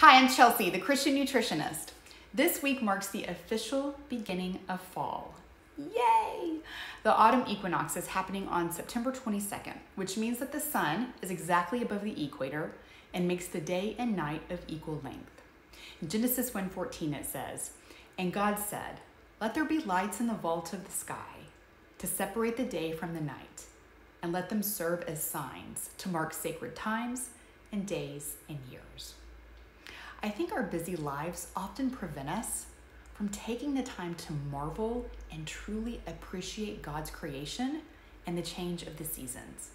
Hi, I'm Chelsea, the Christian nutritionist. This week marks the official beginning of fall. Yay! The autumn equinox is happening on September 22nd, which means that the sun is exactly above the equator and makes the day and night of equal length. In Genesis 1:14 it says, "And God said, let there be lights in the vault of the sky to separate the day from the night, and let them serve as signs to mark sacred times and days and years." I think our busy lives often prevent us from taking the time to marvel and truly appreciate God's creation and the change of the seasons.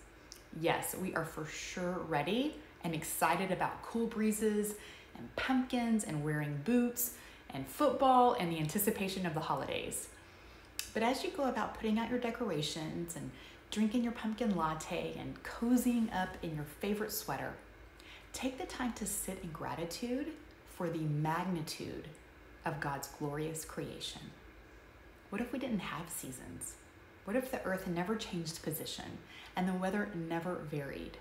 Yes, we are for sure ready and excited about cool breezes and pumpkins and wearing boots and football and the anticipation of the holidays. But as you go about putting out your decorations and drinking your pumpkin latte and cozying up in your favorite sweater, Take the time to sit in gratitude for the magnitude of God's glorious creation. What if we didn't have seasons? What if the earth never changed position and the weather never varied?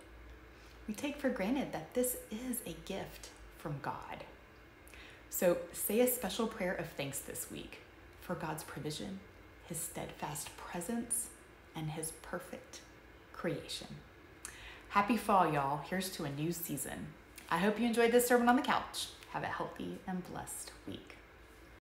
We take for granted that this is a gift from God. So say a special prayer of thanks this week for God's provision, His steadfast presence, and His perfect creation. Happy fall, y'all. Here's to a new season. I hope you enjoyed this sermon on the couch. Have a healthy and blessed week.